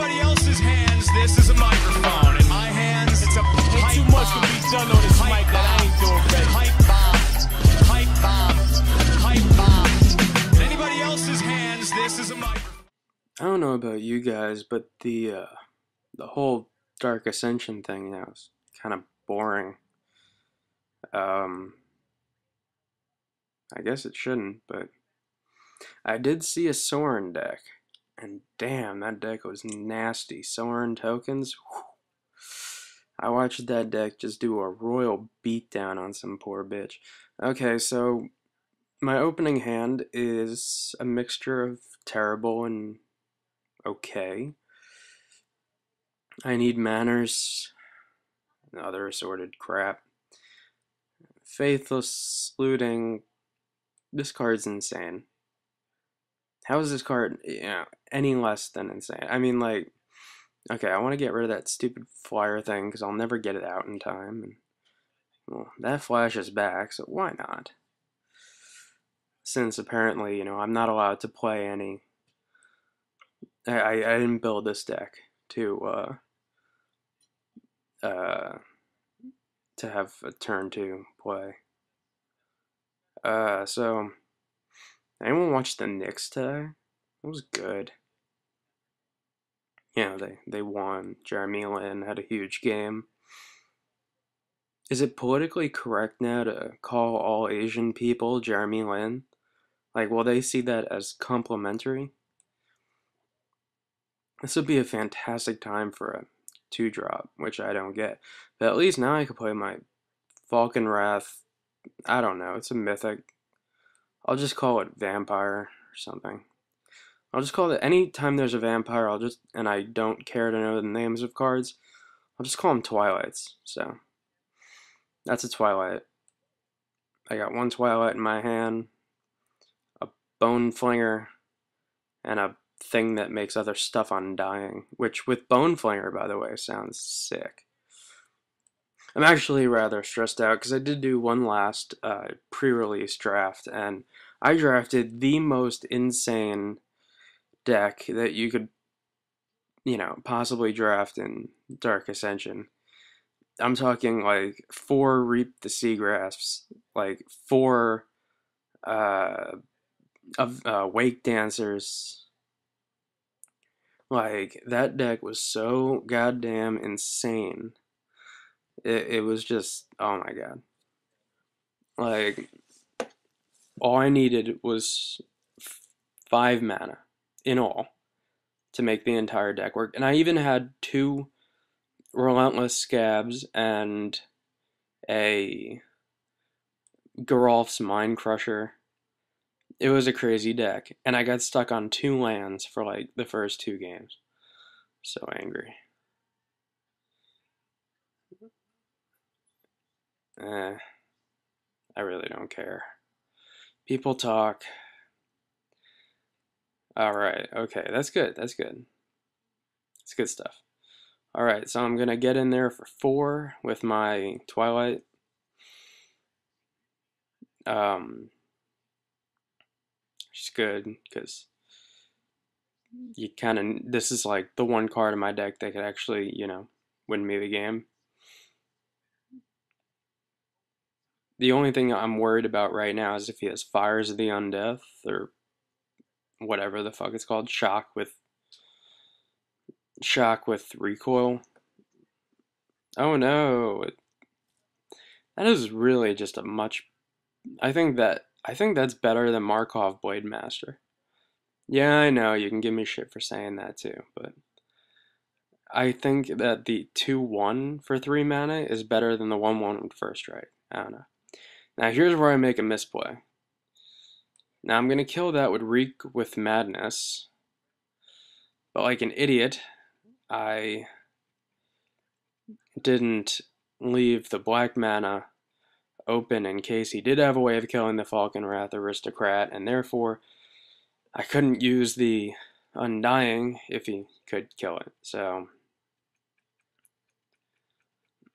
anybody else's hands, this is a microphone. In my hands, it's a pipe too much bomb. can be done on this Pipe mic that I ain't doing bomb. Pipe bombs. Pipe bombs. Pipe bombs. In anybody else's hands, this is a microphone. I don't know about you guys, but the uh, the whole Dark Ascension thing now is kind of boring. Um, I guess it shouldn't, but I did see a Sorin deck, and damn, that deck was nasty. Sorin tokens. whew. I watched that deck just do a royal beatdown on some poor bitch. Okay, so my opening hand is a mixture of terrible and okay. I need manners and other assorted crap. Faithless looting. This card's insane. How is this card you know, any less than insane? I mean, like, okay, I want to get rid of that stupid flyer thing because I'll never get it out in time. And well, that flash is back, so why not? Since apparently, you know, I'm not allowed to play any I, I I didn't build this deck to uh uh to have a turn to play. Uh so anyone watch the Knicks today? It was good. Yeah, they they won. Jeremy Lin had a huge game. Is it politically correct now to call all Asian people Jeremy Lin? Like, will they see that as complimentary? This would be a fantastic time for a two drop, which I don't get. But at least now I can play my Falkenrath. I don't know, it's a mythic. I'll just call it Vampire or something. I'll just call it anytime there's a vampire, I'll just and I don't care to know the names of cards, I'll just call them Twilights. So that's a Twilight. I got one Twilight in my hand, a Bone Flinger, and a thing that makes other stuff undying, which with Bone Flinger, by the way, sounds sick. I'm actually rather stressed out because I did do one last uh, pre-release draft, and I drafted the most insane deck that you could, you know, possibly draft in Dark Ascension. I'm talking like four Reap the Seagraf, like four uh, of uh, Wakedancers, like that deck was so goddamn insane. It it was just oh my god. Like all I needed was f- 5 mana in all to make the entire deck work. And I even had two relentless Skaabs and a Geralf's Mindcrusher. It was a crazy deck, and I got stuck on two lands for like the first two games. So angry. Eh, I really don't care. People talk. Alright, okay, that's good, that's good. It's good stuff. Alright, so I'm gonna get in there for four with my Twilight. Um, is good because you kind of this is like the one card in my deck that could actually you know win me the game. The only thing I'm worried about right now is if he has Fires of the Undeath or whatever the fuck it's called, Shock with Shock with Recoil. Oh no. That is really just a much I think that I think that's better than Markov Blademaster. Yeah, I know you can give me shit for saying that too, but I think that the 2 1 for 3 mana is better than the 1 1 with first strike. I don't know. Now, here's where I make a misplay. Now, I'm going to kill that with Wrack with Madness. But, like an idiot, I didn't leave the black mana open in case he did have a way of killing the Falkenrath Aristocrat, and therefore I couldn't use the Undying if he could kill it. So.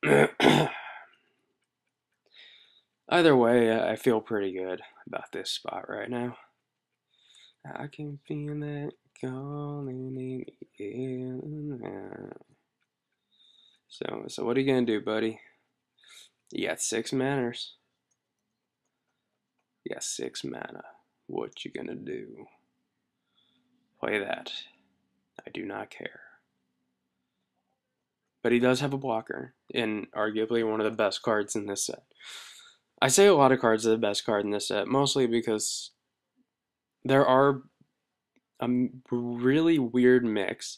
Either way, I feel pretty good about this spot right now. I can feel that calling in the So, so what are you gonna do, buddy? You got six manners. You got six mana. What you gonna do? Play that. I do not care. But he does have a blocker, and arguably one of the best cards in this set. I say a lot of cards are the best card in this set, mostly because there are a really weird mix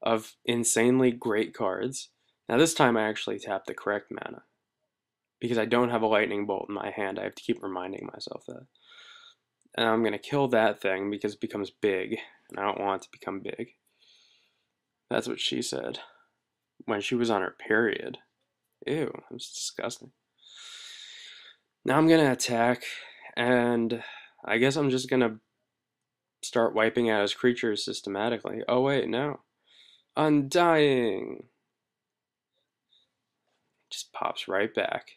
of insanely great cards. Now this time I actually tapped the correct mana. Because I don't have a lightning bolt in my hand, I have to keep reminding myself that. And I'm going to kill that thing because it becomes big, and I don't want it to become big. That's what she said. When she was on her period. Ew, that was disgusting. Now I'm going to attack, and I guess I'm just going to start wiping out his creatures systematically. Oh wait, no. Undying! Just pops right back.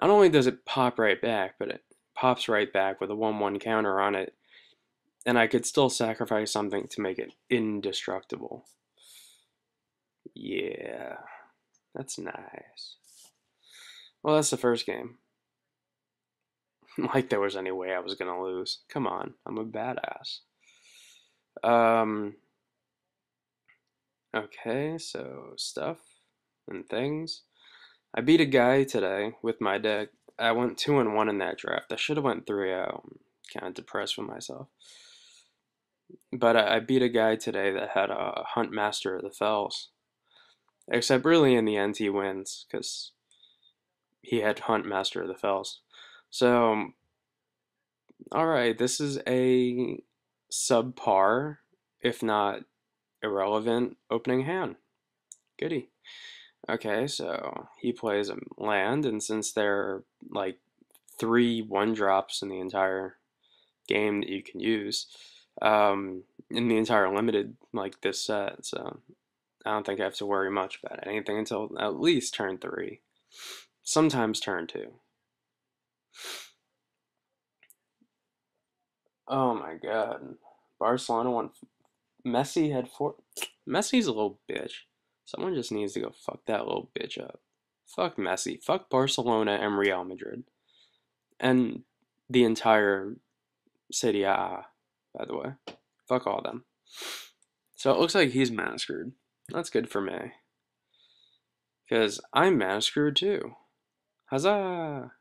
Not only does it pop right back, but it pops right back with a 1-1 counter on it, and I could still sacrifice something to make it indestructible. Yeah, that's nice. Well, that's the first game. like there was any way I was gonna lose. Come on, I'm a badass. Um. Okay, so stuff and things. I beat a guy today with my deck. I went two and one in that draft. I should have went 3-0. I'm kind of depressed with myself. But I, I beat a guy today that had a Huntmaster of the Fells. Except really in the end he wins because he had Huntmaster of the Fells. So, alright, this is a subpar, if not irrelevant, opening hand. Goody. Okay, so he plays a land, and since there are like three one drops in the entire game that you can use, um, in the entire limited like this set, so I don't think I have to worry much about anything until at least turn three, sometimes turn two. Oh my god. Barcelona won. Messi had four. Messi's a little bitch. Someone just needs to go fuck that little bitch up. Fuck Messi. Fuck Barcelona and Real Madrid. And the entire City A, by the way. Fuck all them. So it looks like he's massacred. That's good for me. Because I'm massacred too. Huzzah!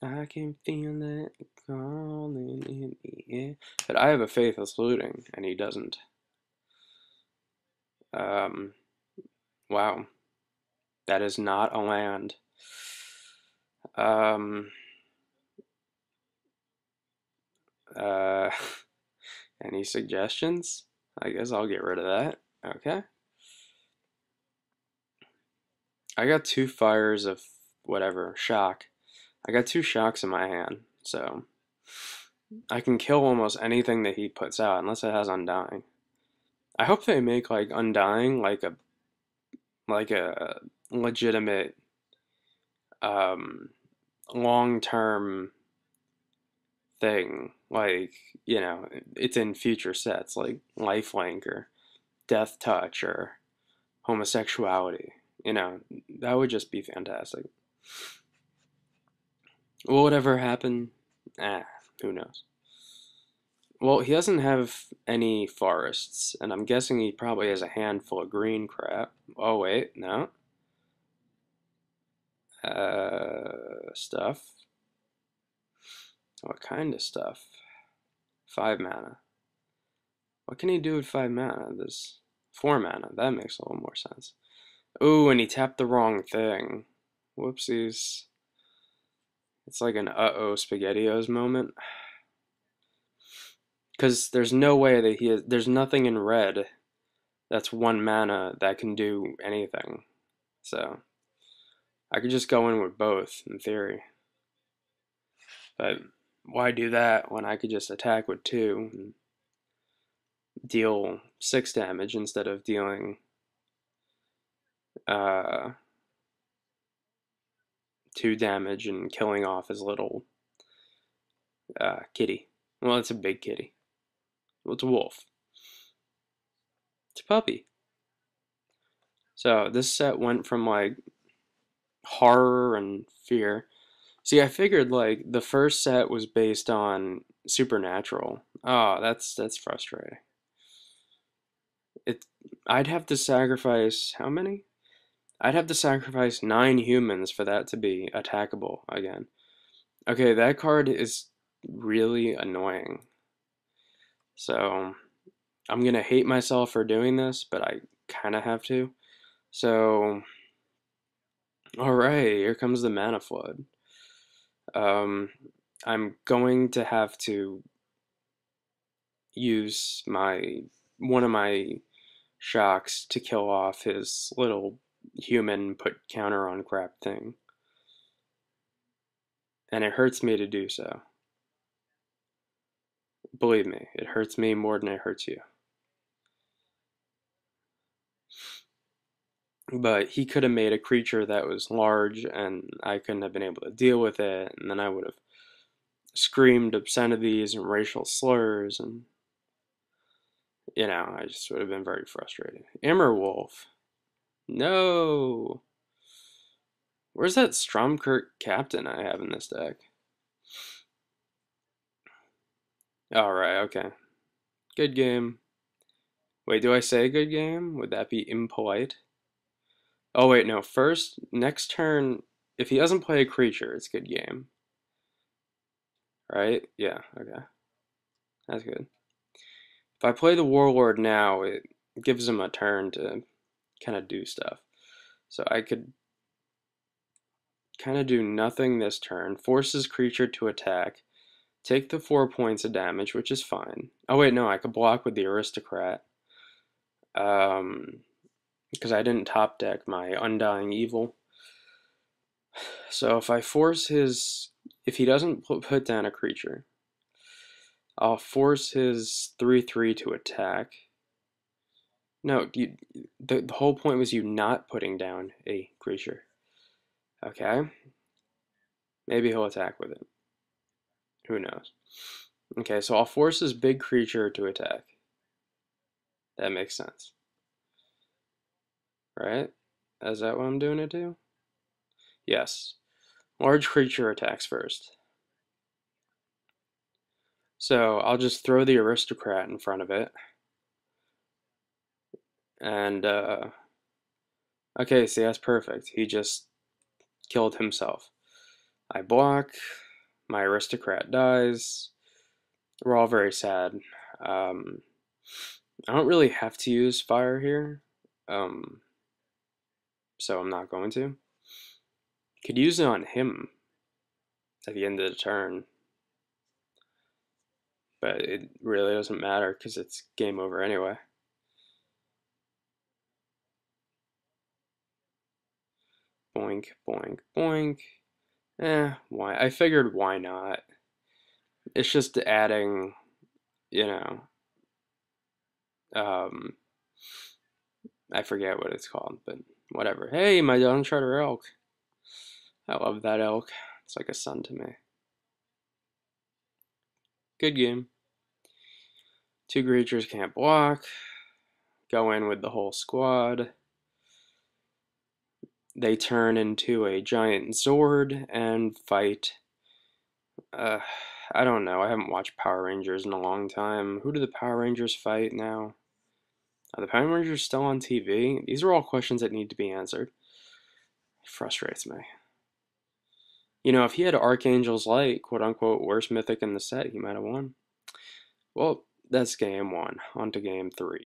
I can feel it calling in the air. But I have a faithless looting, and he doesn't. Um, wow. That is not a land. Um, uh, any suggestions? I guess I'll get rid of that. Okay. I got two fires of whatever, shock. I got two shocks in my hand, so I can kill almost anything that he puts out, unless it has Undying. I hope they make like Undying like a like a legitimate um long term thing. Like, you know, it's in future sets like Lifelink or Deathtouch or homosexuality. You know, that would just be fantastic. Will it ever happen? Ah, who knows. Well, he doesn't have any forests, and I'm guessing he probably has a handful of green crap. Oh, wait, no. Uh, stuff. What kind of stuff? Five mana. What can he do with five mana? This four mana. That makes a little more sense. Ooh, and he tapped the wrong thing. Whoopsies. It's like an uh-oh SpaghettiOs moment. Because there's no way that he has, there's nothing in red that's one mana that can do anything. So, I could just go in with both, in theory. But why do that when I could just attack with two and deal six damage instead of dealing uh, two damage and killing off his little uh, kitty. Well, it's a big kitty. Well, it's a wolf. It's a puppy. So this set went from like horror and fear. See, I figured like the first set was based on supernatural. Oh, that's that's frustrating. It I'd have to sacrifice how many? I'd have to sacrifice nine humans for that to be attackable again. Okay, that card is really annoying. So I'm gonna hate myself for doing this, but I kind of have to. So, alright, here comes the mana flood. Um, I'm going to have to use my one of my shocks to kill off his little human put counter on crap thing. And it hurts me to do so. Believe me, it hurts me more than it hurts you. But he could have made a creature that was large and I couldn't have been able to deal with it, and then I would have screamed obscenities and racial slurs and you know, I just would have been very frustrated. Wolf. No. Where's that Stromkirk captain I have in this deck? Alright, okay. Good game. Wait, do I say good game? Would that be impolite? Oh wait, no. First, next turn, if he doesn't play a creature, it's good game. Right? Yeah, okay. That's good. If I play the Warlord now, it gives him a turn to kind of do stuff. So I could kind of do nothing this turn, forces creature to attack, take the four points of damage, which is fine. Oh wait, no, I could block with the aristocrat. Um, because I didn't top deck my Undying Evil. So if I force his, if he doesn't put down a creature, I'll force his 3-3 to attack. No, you, the, the whole point was you not putting down a creature. Okay? Maybe he'll attack with it. Who knows? Okay, so I'll force this big creature to attack. That makes sense. Right? Is that what I'm doing it to? Yes. Large creature attacks first. So I'll just throw the aristocrat in front of it. And, uh, okay, see, that's perfect. He just killed himself. I block, my aristocrat dies. We're all very sad. Um, I don't really have to use fire here, um, so I'm not going to. Could use it on him at the end of the turn, but it really doesn't matter because it's game over anyway. Boink, boink, boink. Eh, why? I figured why not. It's just adding, you know, um, I forget what it's called, but whatever. Hey, my Dawntreader elk. I love that elk. It's like a son to me. Good game. Two creatures can't block. Go in with the whole squad. They turn into a giant Zord and fight. Uh, I don't know. I haven't watched Power Rangers in a long time. Who do the Power Rangers fight now? Are the Power Rangers still on TV? These are all questions that need to be answered. It frustrates me. You know, if he had Archangel's Light, quote unquote, worst mythic in the set, he might have won. Well, that's game one. On to game three.